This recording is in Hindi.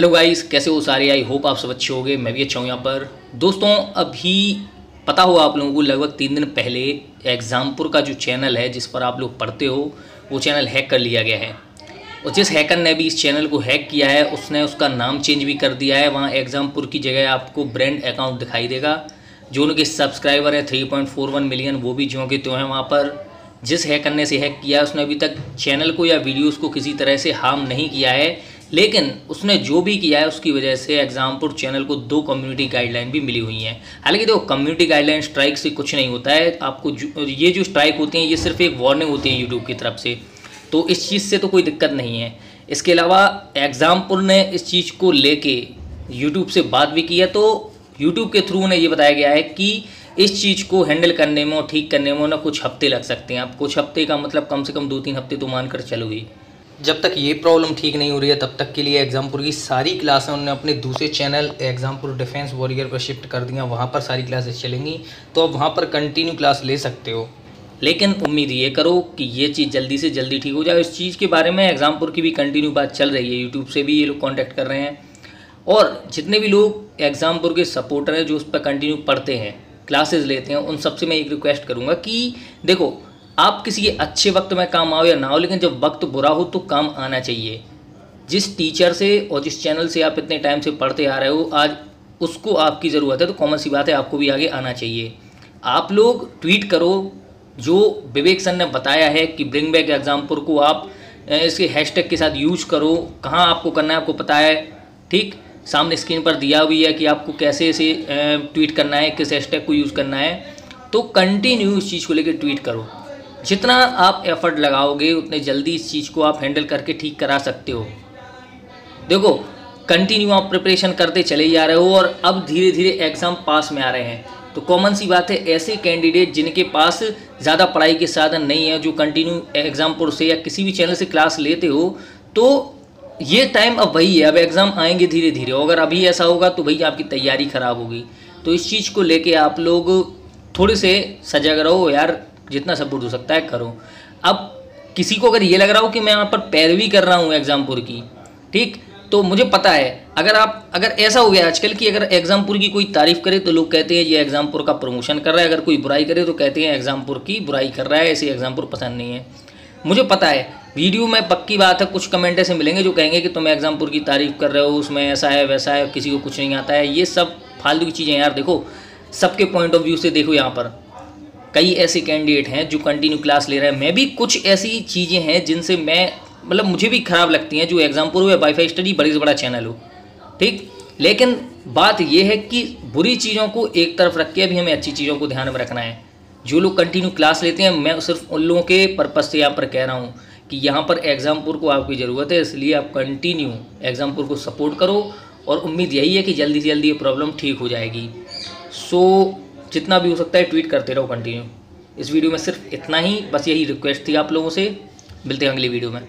हेलो गाइस कैसे हो सारे? आई होप आप सब अच्छे होंगे, मैं भी अच्छा हूँ यहाँ पर। दोस्तों, अभी पता हो आप लोगों को, लगभग तीन दिन पहले एग्ज़ामपुर का जो चैनल है, जिस पर आप लोग पढ़ते हो, वो चैनल हैक कर लिया गया है। और जिस हैकर ने भी इस चैनल को हैक किया है, उसने उसका नाम चेंज भी कर दिया है। वहाँ एग्ज़ामपुर की जगह आपको ब्रांड अकाउंट दिखाई देगा, जो उनके सब्सक्राइबर हैं three point four one million वो भी जो के तो हैं वहाँ पर। जिस हैकर ने से हैक किया उसने अभी तक चैनल को या वीडियोज़ को किसी तरह से हार्म नहीं किया है। लेकिन उसने जो भी किया है उसकी वजह से एग्जामपुर चैनल को दो कम्युनिटी गाइडलाइन भी मिली हुई हैं। हालाँकि देखो कम्युनिटी गाइडलाइन स्ट्राइक से कुछ नहीं होता है। आपको जो, ये जो स्ट्राइक होती हैं ये सिर्फ़ एक वार्निंग होती है यूट्यूब की तरफ़ से। तो इस चीज़ से तो कोई दिक्कत नहीं है। इसके अलावा एग्जामपुर ने इस चीज़ को लेके यूट्यूब से बात भी की है। तो यूट्यूब के थ्रू उन्हें ये बताया गया है कि इस चीज़ को हैंडल करने में और ठीक करने में ना कुछ हफ़्ते लग सकते हैं। आप कुछ हफ़्ते का मतलब कम से कम दो तीन हफ़्ते तो मान कर चलोगी। जब तक ये प्रॉब्लम ठीक नहीं हो रही है, तब तक के लिए एग्जामपुर की सारी क्लासें उन्होंने अपने दूसरे चैनल एग्जामपुर डिफेंस वॉरियर पर शिफ्ट कर दिया। वहाँ पर सारी क्लासेस चलेंगी। तो आप वहाँ पर कंटिन्यू क्लास ले सकते हो। लेकिन उम्मीद ये करो कि ये चीज़ जल्दी से जल्दी ठीक हो जाए। इस चीज़ के बारे में एग्जामपुर की भी कंटिन्यू बात चल रही है। यूट्यूब से भी ये लोग कॉन्टैक्ट कर रहे हैं। और जितने भी लोग एग्जामपुर के सपोर्टर हैं, जो उस पर कंटिन्यू पढ़ते हैं क्लासेस लेते हैं, उन सबसे मैं एक रिक्वेस्ट करूँगा कि देखो आप किसी के अच्छे वक्त में काम आओ या ना हो लेकिन जब वक्त बुरा हो तो काम आना चाहिए। जिस टीचर से और जिस चैनल से आप इतने टाइम से पढ़ते आ रहे हो, आज उसको आपकी ज़रूरत है तो कॉमन सी बात है, आपको भी आगे आना चाहिए। आप लोग ट्वीट करो, जो विवेक सर ने बताया है कि ब्रिंग बैक एग्जामपुर को आप इसके हैशटैग के साथ यूज़ करो, कहाँ आपको करना है, आपको पता है, ठीक? सामने स्क्रीन पर दिया हुई है कि आपको कैसे इसे ट्वीट करना है, किस हैशटैग को यूज़ करना है तो कंटिन्यू इस चीज़ को लेकर ट्वीट करो। जितना आप एफर्ट लगाओगे, उतने जल्दी इस चीज़ को आप हैंडल करके ठीक करा सकते हो। देखो कंटिन्यू आप प्रिपरेशन करते चले जा रहे हो और अब धीरे धीरे एग्ज़ाम पास में आ रहे हैं। तो कॉमन सी बात है, ऐसे कैंडिडेट जिनके पास ज़्यादा पढ़ाई के साधन नहीं है, जो कंटिन्यू एग्ज़ाम से या किसी भी चैनल से क्लास लेते हो तो ये टाइम अब वही है, अब एग्ज़ाम आएँगे धीरे धीरे अगर अभी ऐसा होगा तो भाई आपकी तैयारी ख़राब होगी। तो इस चीज़ को लेके आप लोग थोड़े से सजग रहो यार जितना सपोर्ट हो सकता है करो। अब किसी को अगर ये लग रहा हो कि मैं यहाँ पर पैरवी कर रहा हूँ एग्ज़ामपुर की, ठीक? तो मुझे पता है, अगर आप, अगर ऐसा हो गया आजकल कि अगर एग्ज़ामपुर की कोई तारीफ़ करे तो लोग कहते हैं, ये एग्ज़ामपुर का प्रमोशन कर रहा है। अगर कोई बुराई करे तो कहते हैं, एग्ज़ामपुर की बुराई कर रहा है, ऐसे एग्ज़ामपुर पसंद नहीं है। मुझे पता है, वीडियो में पक्की बात है, कुछ कमेंट ऐसे मिलेंगे जो कहेंगे कि तुम एग्ज़ामपुर की तारीफ़ कर रहे हो, उसमें ऐसा है, वैसा है, किसी को कुछ नहीं आता है। ये सब फालतू की चीज़ें यार, देखो, सबके पॉइंट ऑफ़ व्यू से देखो यहाँ पर। कई ऐसे कैंडिडेट हैं जो कंटिन्यू क्लास ले रहे हैं। मैं भी कुछ ऐसी चीज़ें हैं जिनसे मैं मतलब मुझे भी ख़राब लगती हैं, जो एग्जाम्पुर हुए वाईफाई स्टडी बड़ी से बड़ा चैनल हो। ठीक? लेकिन बात यह है कि बुरी चीज़ों को एक तरफ़ रख के भी हमें अच्छी चीज़ों को ध्यान में रखना है। जो लोग कंटिन्यू क्लास लेते हैं, मैं सिर्फ़ उन लोगों के पर्पज़ से यहाँ पर कह रहा हूँ कि यहाँ पर एग्ज़ामपुर को आपकी ज़रूरत है, इसलिए आप कंटिन्यू एग्ज़ामपुर को सपोर्ट करो और उम्मीद यही है कि जल्दी से जल्दी ये प्रॉब्लम ठीक हो जाएगी। सो जितना भी हो सकता है ट्वीट करते रहो कंटिन्यू इस वीडियो में सिर्फ़ इतना ही, बस यही रिक्वेस्ट थी आप लोगों से। मिलते हैं अगली वीडियो में।